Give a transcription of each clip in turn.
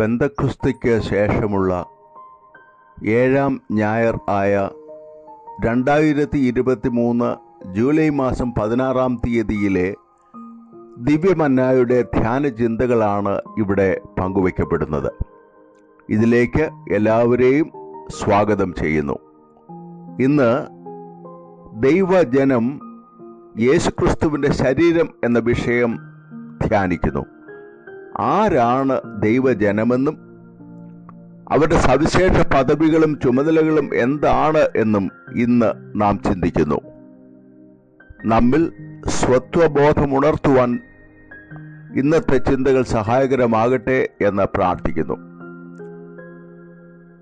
പെന്തക്കുസ്തിക്ക് ശേഷമുള്ള ഏഴാം ഞായർ ആയ രണ്ടായിരത്തി ഇരുപത്തി മൂന്ന് ജൂലൈ മാസം പതിനാറാം തീയതിയിലെ ദിവ്യമന്നായുടെ ധ്യാന ചിന്തകളാണ് ഇവിടെ പങ്കുവയ്ക്കപ്പെടുന്നത്. ഇതിലേക്ക് എല്ലാവരെയും സ്വാഗതം ചെയ്യുന്നു. ഇന്ന് ദൈവജനം യേശുക്രിസ്തുവിന്റെ ശരീരം എന്ന വിഷയം ധ്യാനിക്കുന്നു. ആരാണ് ദൈവജനമെന്നും അവരുടെ സവിശേഷ പദവികളും ചുമതലകളും എന്താണ് എന്നും ഇന്ന് നാം ചിന്തിക്കുന്നു. നമ്മിൽ സ്വത്വബോധമുണർത്തുവാൻ ഇന്നത്തെ ചിന്തകൾ സഹായകരമാകട്ടെ എന്ന് പ്രാർത്ഥിക്കുന്നു.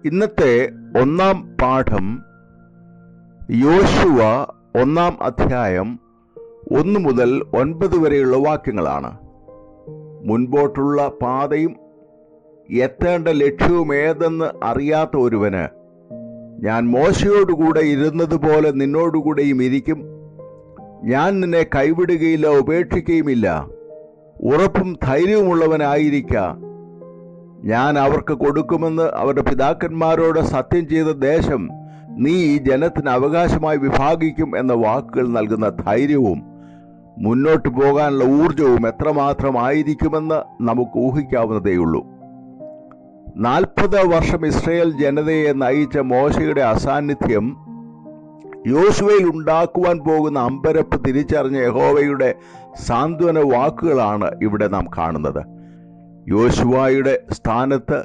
ഇന്നത്തെ ഒന്നാം പാഠം യോശുവ ഒന്നാം അധ്യായം ഒന്ന് മുതൽ ഒൻപത് വരെയുള്ള വാക്യങ്ങളാണ്. മുൻപോട്ടുള്ള പാതയും എത്തേണ്ട ലക്ഷ്യവും ഏതെന്ന് അറിയാത്ത ഒരുവന് ഞാൻ മോശയോടുകൂടെ ഇരുന്നതുപോലെ നിന്നോടുകൂടെയും ഇരിക്കും. ഞാൻ നിന്നെ കൈവിടുകയില്ല ഉപേക്ഷിക്കുകയുമില്ല ഉറപ്പും ധൈര്യവുമുള്ളവനായിരിക്ക. ഞാൻ അവർക്ക് കൊടുക്കുമെന്ന് അവരുടെ പിതാക്കന്മാരോട് സത്യം ചെയ്ത ദേശം നീ ഈ ജനത്തിന് അവകാശമായി വിഭാഗിക്കും എന്ന വാക്കുകൾ നൽകുന്ന ധൈര്യവും മുന്നോട്ട് പോകാനുള്ള ഊർജവും എത്രമാത്രം ആയിരിക്കുമെന്ന് നമുക്ക് ഊഹിക്കാവുന്നതേയുള്ളൂ. നാൽപ്പത് വർഷം ഇസ്രയേൽ ജനതയെ നയിച്ച മോശയുടെ അസാന്നിധ്യം യോശുവയിൽ ഉണ്ടാക്കുവാൻ പോകുന്ന അമ്പരപ്പ് തിരിച്ചറിഞ്ഞ യഹോവയുടെ സാന്ത്വന വാക്കുകളാണ് ഇവിടെ നാം കാണുന്നത്. യോശുവായുടെ സ്ഥാനത്ത്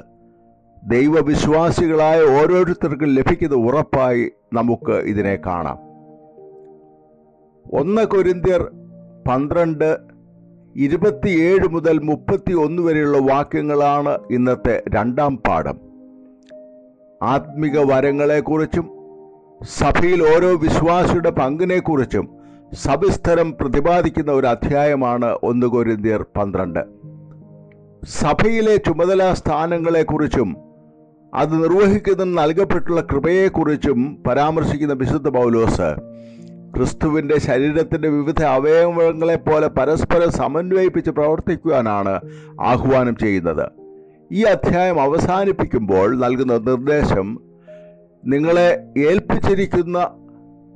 ദൈവവിശ്വാസികളായ ഓരോരുത്തർക്കും ലഭിക്കുന്ന ഉറപ്പായി നമുക്ക് ഇതിനെ കാണാം. ഒന്ന് കൊരിന്ത്യർ പന്ത്രണ്ട് ഇരുപത്തിയേഴ് മുതൽ മുപ്പത്തി ഒന്ന് വരെയുള്ള വാക്യങ്ങളാണ് ഇന്നത്തെ രണ്ടാം പാഠം. ആത്മിക വരങ്ങളെക്കുറിച്ചും സഭയിൽ ഓരോ വിശ്വാസിയുടെ പങ്കിനെക്കുറിച്ചും സവിസ്തരം പ്രതിപാദിക്കുന്ന ഒരു അധ്യായമാണ് ഒന്ന് കൊരിന്തിയർ പന്ത്രണ്ട്. സഭയിലെ ചുമതലാ സ്ഥാനങ്ങളെക്കുറിച്ചും അത് നിർവഹിക്കുന്നതിന് നൽകപ്പെട്ടുള്ള കൃപയെക്കുറിച്ചും പരാമർശിക്കുന്ന വിശുദ്ധ പൗലോസ് ക്രിസ്തുവിന്റെ ശരീരത്തിന്റെ വിവിധ അവയവങ്ങളെപ്പോലെ പരസ്പരം സമന്വയിപ്പിച്ച് പ്രവർത്തിക്കുവാനാണ് ആഹ്വാനം ചെയ്യുന്നത്. ഈ അധ്യായം അവസാനിപ്പിക്കുമ്പോൾ നൽകുന്ന നിർദ്ദേശം നിങ്ങളെ ഏൽപ്പിച്ചിരിക്കുന്ന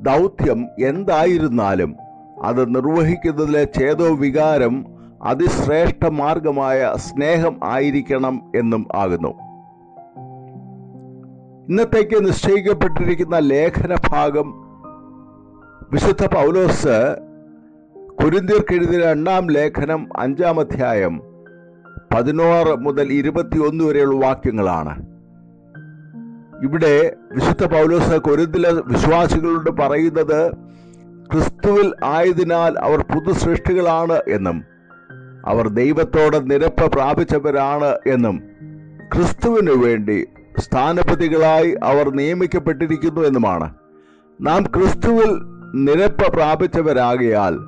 ദൗത്യം എന്തായിരുന്നാലും അത് നിർവഹിക്കുന്നതിലെ ചേതോ വികാരം അതിശ്രേഷ്ഠ മാർഗമായ സ്നേഹം ആയിരിക്കണം എന്നും ആകുന്നു. ഇന്നത്തേക്ക് നിശ്ചയിക്കപ്പെട്ടിരിക്കുന്ന ലേഖന ഭാഗം വിശുദ്ധ പൗലോസ് കുരിന്തിയർക്കെഴുതിയ രണ്ടാം ലേഖനം അഞ്ചാം അധ്യായം പതിനോറ് മുതൽ ഇരുപത്തിയൊന്ന് വരെയുള്ള വാക്യങ്ങളാണ്. ഇവിടെ വിശുദ്ധ പൗലോസ് കൊരിന്തിലെ വിശ്വാസികളോട് പറയുന്നത് ക്രിസ്തുവിൽ ആയതിനാൽ അവർ പുതു സൃഷ്ടികളാണ് എന്നും അവർ ദൈവത്തോട് നിരപ്പ് പ്രാപിച്ചവരാണ് എന്നും ക്രിസ്തുവിനു വേണ്ടി സ്ഥാനപതികളായി അവർ നിയമിക്കപ്പെട്ടിരിക്കുന്നു എന്നുമാണ്. നാം ക്രിസ്തുവിൽ നിരപ്പ് പ്രാപിച്ചവരാകിയാൽ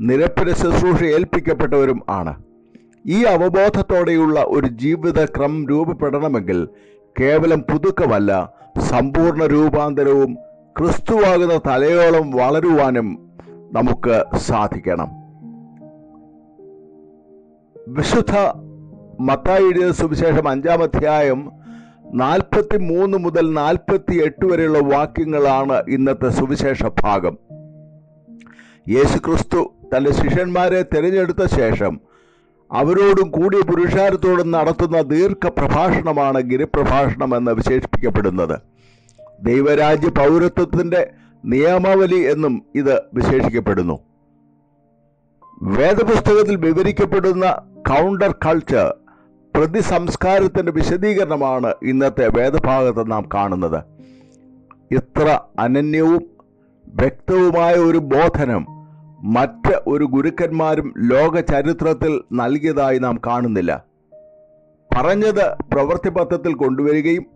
നിരപ്പിന് ശുശ്രൂഷ ഏൽപ്പിക്കപ്പെട്ടവരും ആണ്. ഈ അവബോധത്തോടെയുള്ള ഒരു ജീവിതക്രമം രൂപപ്പെടണമെങ്കിൽ കേവലം പുതുക്കമല്ല സമ്പൂർണ രൂപാന്തരവും ക്രിസ്തുവാകുന്ന തലയോളം വളരുവാനും നമുക്ക് സാധിക്കണം. വിശുദ്ധ മത്തായിയുടെ സുവിശേഷം അഞ്ചാം അധ്യായം നാൽപ്പത്തി മൂന്ന് മുതൽ നാൽപ്പത്തി എട്ട് വരെയുള്ള വാക്യങ്ങളാണ് ഇന്നത്തെ സുവിശേഷ ഭാഗം. യേശു തന്റെ തന്റെ ശിഷ്യന്മാരെ തിരഞ്ഞെടുത്ത ശേഷം അവരോടും കൂടിയ പുരുഷാരത്തോടും നടത്തുന്ന ദീർഘ പ്രഭാഷണമാണ് ഗിരിപ്രഭാഷണം എന്ന് വിശേഷിപ്പിക്കപ്പെടുന്നത്. ദൈവരാജ്യ പൗരത്വത്തിന്റെ നിയമാവലി എന്നും ഇത് വിശേഷിക്കപ്പെടുന്നു. വേദപുസ്തകത്തിൽ വിവരിക്കപ്പെടുന്ന കൗണ്ടർ കൾച്ചർ പ്രതിസംസ്കാരത്തിന്റെ വിശദീകരണമാണ് ഇന്നത്തെ വേദഭാഗത്ത് നാം കാണുന്നത്. ഇത്ര അനന്യവും വ്യക്തവുമായ ഒരു ബോധനം മറ്റ് ഒരു ഗുരുക്കന്മാരും ലോക ചരിത്രത്തിൽ നൽകിയതായി നാം കാണുന്നില്ല. പറഞ്ഞത് പ്രവൃത്തിപത്രത്തിൽ കൊണ്ടുവരികയും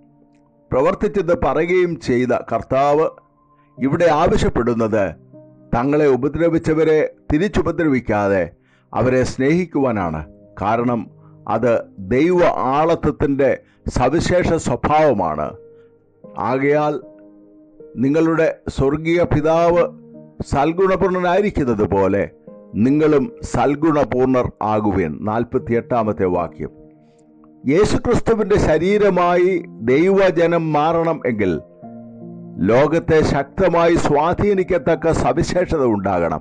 പ്രവർത്തിച്ചത് പറയുകയും ചെയ്ത കർത്താവ് ഇവിടെ ആവശ്യപ്പെടുന്നത് തങ്ങളെ ഉപദ്രവിച്ചവരെ തിരിച്ചുപദ്രവിക്കാതെ അവരെ സ്നേഹിക്കുവാനാണ്. കാരണം അത് ദൈവ ആളത്വത്തിന്റെ സവിശേഷ സ്വഭാവമാണ്. ആകയാൽ നിങ്ങളുടെ സ്വർഗീയ പിതാവ് സൽഗുണപൂർണനായിരിക്കുന്നത് പോലെ നിങ്ങളും സൽഗുണപൂർണർ ആകുവേൻ. നാൽപ്പത്തി എട്ടാമത്തെ വാക്യം. യേശുക്രിസ്തുവിന്റെ ശരീരമായി ദൈവജനം മാറണം എങ്കിൽ ലോകത്തെ ശക്തമായി സ്വാധീനിക്കത്തക്ക സവിശേഷത ഉണ്ടാകണം.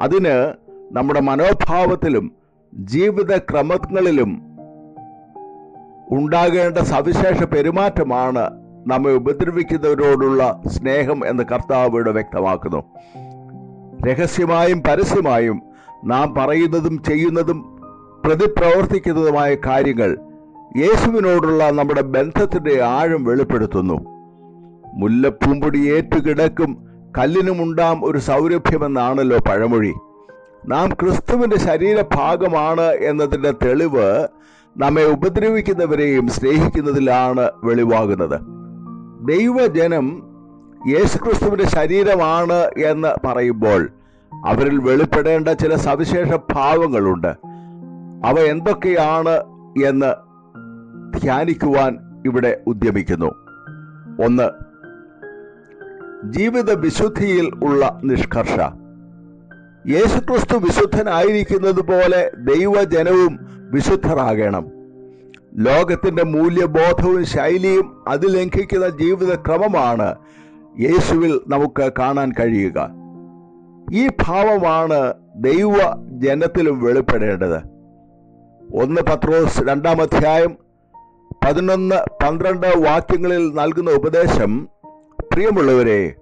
അതിന് നമ്മുടെ മനോഭാവത്തിലും ജീവിത ക്രമങ്ങളിലും ഉണ്ടാകേണ്ട സവിശേഷ പെരുമാറ്റമാണ് നമ്മെ ഉപദ്രവിക്കുന്നവരോടുള്ള സ്നേഹം എന്ന് കർത്താവ് ഇവിടെ വ്യക്തമാക്കുന്നു. രഹസ്യമായും പരസ്യമായും നാം പറയുന്നതും ചെയ്യുന്നതും പ്രതിപ്രവർത്തിക്കുന്നതുമായ കാര്യങ്ങൾ യേശുവിനോടുള്ള നമ്മുടെ ബന്ധത്തിന്റെ ആഴം വെളിപ്പെടുത്തുന്നു. മുല്ലപ്പൂമ്പൊടി ഏറ്റുകിടക്കും കല്ലിനുമുണ്ടാം ഒരു സൗരഭ്യമെന്നാണല്ലോ പഴമൊഴി. നാം ക്രിസ്തുവിന്റെ ശരീരഭാഗമാണ് എന്നതിന്റെ തെളിവ് നമ്മെ ഉപദ്രവിക്കുന്നവരെയും സ്നേഹിക്കുന്നതിലാണ് വെളിവാകുന്നത്. ദൈവജനം യേശുക്രിസ്തുവിന്റെ ശരീരമാണ് എന്ന് പറയുമ്പോൾ അവരിൽ വെളിപ്പെടേണ്ട ചില സവിശേഷ ഭാവങ്ങളുണ്ട്. അവ എന്തൊക്കെയാണ് എന്ന് ധ്യാനിക്കുവാൻ ഇവിടെ ഉദ്യമിക്കുന്നു. ഒന്ന് ജീവിത വിശുദ്ധിയിൽ ഉള്ള നിഷ്കർഷ. യേശുക്രിസ്തു വിശുദ്ധനായിരിക്കുന്നത് പോലെ ദൈവജനവും വിശുദ്ധരാകണം. ലോകത്തിന്റെ മൂല്യബോധവും ശൈലിയും അത് ലംഘിക്കുന്ന ജീവിത ക്രമമാണ് യേശുവിൽ നമുക്ക് കാണാൻ കഴിയുക. ഈ ഭാവമാണ് ദൈവ ജനത്തിലും വെളിപ്പെടേണ്ടത്. ഒന്ന് പത്രോസ് രണ്ടാം അധ്യായം പതിനൊന്ന് പന്ത്രണ്ട് വാക്യങ്ങളിൽ നൽകുന്ന ഉപദേശം പ്രിയമുള്ളവരെ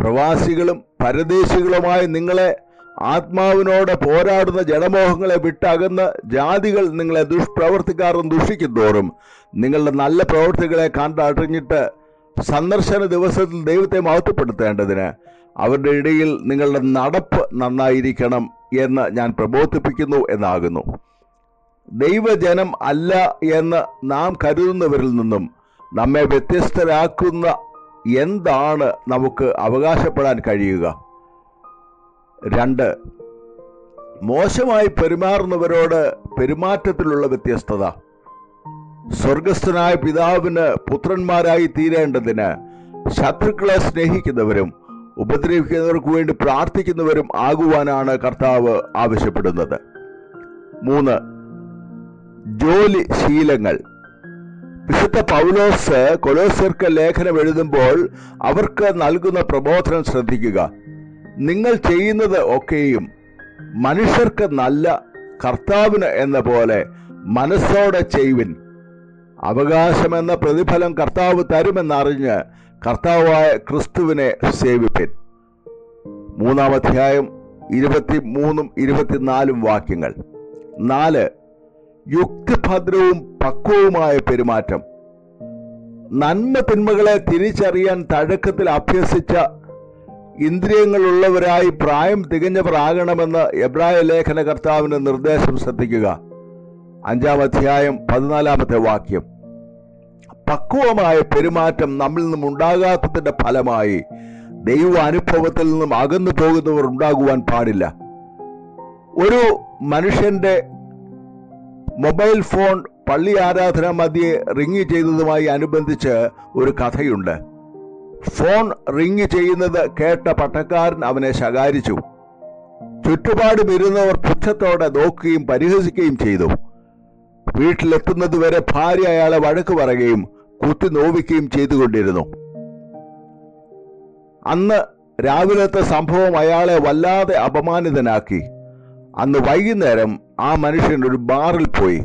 പ്രവാസികളും പരദേശികളുമായ നിങ്ങളെ ആത്മാവിനോട് പോരാടുന്ന ജനമോഹങ്ങളെ വിട്ടകന്ന് ജാതികൾ നിങ്ങളെ ദുഷ്പ്രവർത്തിക്കാറും ദുഷിക്കുന്തോറും നിങ്ങളുടെ നല്ല പ്രവൃത്തികളെ കണ്ടറിഞ്ഞിട്ട് സന്ദർശന ദിവസത്തിൽ ദൈവത്തെ മഹത്വപ്പെടുത്തേണ്ടതിന് അവരുടെ ഇടയിൽ നിങ്ങളുടെ നടപ്പ് നന്നായിരിക്കണം എന്ന് ഞാൻ പ്രബോധിപ്പിക്കുന്നു എന്നാകുന്നു. ദൈവജനം അല്ല എന്ന് നാം കരുതുന്നവരിൽ നിന്നും നമ്മെ വ്യത്യസ്തരാക്കുന്ന എന്താണ് നമുക്ക് അവകാശപ്പെടാൻ കഴിയുക? രണ്ട് മോശമായി പെരുമാറുന്നവരോട് പെരുമാറ്റത്തിലുള്ള വ്യത്യസ്തത. സ്വർഗസ്ഥനായ പിതാവിന് പുത്രന്മാരായി തീരേണ്ടതിന് ശത്രുക്കളെ സ്നേഹിക്കുന്നവരും ഉപദ്രവിക്കുന്നവർക്ക് വേണ്ടി പ്രാർത്ഥിക്കുന്നവരും ആകുവാനാണ് കർത്താവ് ആവശ്യപ്പെടുന്നത്. മൂന്ന് ജോലി ശീലങ്ങൾ. വിശുദ്ധ പൗലോസ് കൊലോസർക്ക് ലേഖനം എഴുതുമ്പോൾ അവർക്ക് നൽകുന്ന പ്രബോധനം ശ്രദ്ധിക്കുക. നിങ്ങൾ ചെയ്യുന്നത് ഒക്കെയും മനുഷ്യർക്ക് നല്ല കർത്താവിന് എന്ന പോലെ മനസ്സോടെ ചെയ്യുവിൻ. അവകാശമെന്ന പ്രതിഫലം കർത്താവ് തരുമെന്നറിഞ്ഞ് കർത്താവായ ക്രിസ്തുവിനെ സേവിപ്പിൻ. മൂന്നാം അധ്യായം ഇരുപത്തി മൂന്നും ഇരുപത്തിനാലും വാക്യങ്ങൾ. നാല് യുക്തിഭദ്രവും പക്വവുമായ പെരുമാറ്റം. നന്മ തിന്മകളെ തിരിച്ചറിയാൻ തഴക്കത്തിൽ അഭ്യസിച്ച ഇന്ദ്രിയങ്ങളുള്ളവരായി പ്രായം തികഞ്ഞവർ ആകണമെന്ന് എബ്രായ ലേഖന കർത്താവിന് നിർദ്ദേശം ശ്രദ്ധിക്കുക. അഞ്ചാം അധ്യായം പതിനാലാമത്തെ വാക്യം. പക്വമായ പെരുമാറ്റം നമ്മിൽ നിന്നും ഉണ്ടാകാത്തതിന്റെ ഫലമായി ദൈവ അനുഭവത്തിൽ നിന്നും അകന്നു പോകുന്നവർ ഉണ്ടാകുവാൻ പാടില്ല. ഒരു മനുഷ്യന്റെ മൊബൈൽ ഫോൺ പള്ളി ആരാധന മധ്യേ റിങ് ചെയ്തതുമായി അനുബന്ധിച്ച് ഒരു കഥയുണ്ട്. ഫോൺ റിങ് ചെയ്യുന്നത് കേട്ട പട്ടക്കാരൻ അവനെ ശകാരിച്ചു. ചുറ്റുപാടുമിരുന്നവർ പുച്ഛത്തോടെ നോക്കുകയും പരിഹസിക്കുകയും ചെയ്തു. വീട്ടിലെത്തുന്നതുവരെ ഭാര്യ അയാളെ വഴക്ക് പറയുകയും കുത്തി നോവിക്കുകയും ചെയ്തുകൊണ്ടിരുന്നു. അന്ന് രാവിലത്തെ സംഭവം അയാളെ വല്ലാതെ അപമാനിതനാക്കി. അന്ന് വൈകുന്നേരം ആ മനുഷ്യൻ ഒരു ബാറിൽ പോയി.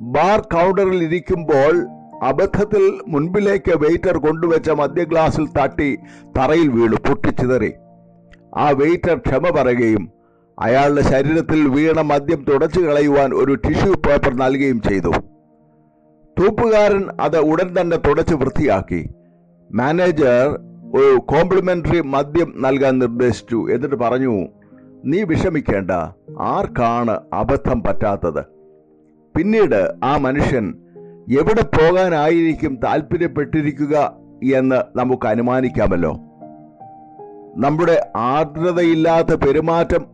ബാർ കൗണ്ടറിൽ ഇരിക്കുമ്പോൾ അബദ്ധത്തിൽ മുൻപിലേക്ക് വെയിറ്റർ കൊണ്ടുവച്ച മദ്യഗ്ലാസിൽ തട്ടി തറയിൽ വീണു പൊട്ടിച്ചിതറി. ആ വെയിറ്റർ ക്ഷമ പറയുകയും അയാളുടെ ശരീരത്തിൽ വീണ മദ്യം തുടച്ചു കളയുവാൻ ഒരു ടിഷ്യൂ പേപ്പർ നൽകുകയും ചെയ്തു. തൂപ്പുകാരൻ അത് ഉടൻ തന്നെ തുടച്ച് വൃത്തിയാക്കി. മാനേജർ ഒരു കോംപ്ലിമെന്ററി മദ്യം നൽകാൻ നിർദ്ദേശിച്ചു. എന്നിട്ട് പറഞ്ഞു നീ വിഷമിക്കേണ്ട ആർക്കാണ് അബദ്ധം പറ്റാത്തത്? പിന്നീട് ആ മനുഷ്യൻ എവിടെ പോകാനായിരിക്കും താല്പര്യപ്പെട്ടിരിക്കുക എന്ന് നമുക്ക് അനുമാനിക്കാമല്ലോ. നമ്മുടെ ആർദ്രതയില്ലാത്ത പെരുമാറ്റം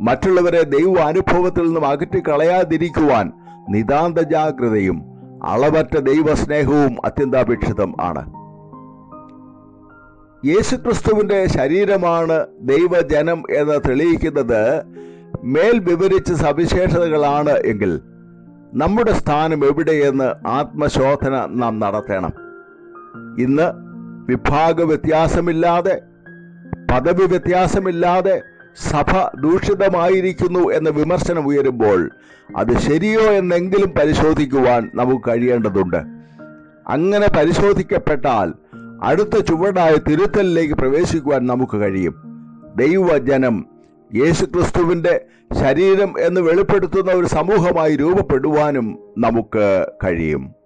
മറ്റുള്ളവരെ ദൈവ അനുഭവത്തിൽ നിന്നും അകറ്റിക്കളയാതിരിക്കുവാൻ നിതാന്ത ജാഗ്രതയും അളവറ്റ ദൈവസ്നേഹവും അത്യന്താപേക്ഷിതം ആണ്. യേശുക്രിസ്തുവിന്റെ ശരീരമാണ് ദൈവജനം എന്ന് തെളിയിക്കുന്നത് മേൽ വിവരിച്ച സവിശേഷതകളാണ് എങ്കിൽ നമ്മുടെ സ്ഥാനം എവിടെയെന്ന് ആത്മശോധന നാം നടത്തണം. ഇന്ന് വിഭാഗ വ്യത്യാസമില്ലാതെ പദവി വ്യത്യാസമില്ലാതെ സഭ ദൂഷിതമായിരിക്കുന്നു എന്ന വിമർശനം ഉയരുമ്പോൾ അത് ശരിയോ എന്നെങ്കിലും പരിശോധിക്കുവാൻ നമുക്ക് കഴിയേണ്ടതുണ്ട്. അങ്ങനെ പരിശോധിക്കപ്പെട്ടാൽ അടുത്ത ചുവടായ തിരുത്തലിലേക്ക് പ്രവേശിക്കുവാൻ നമുക്ക് കഴിയും. ദൈവജനം യേശുക്രിസ്തുവിന്റെ ശരീരം എന്ന് വെളിപ്പെടുത്തുന്ന ഒരു സമൂഹമായി രൂപപ്പെടുവാനും നമുക്ക് കഴിയും.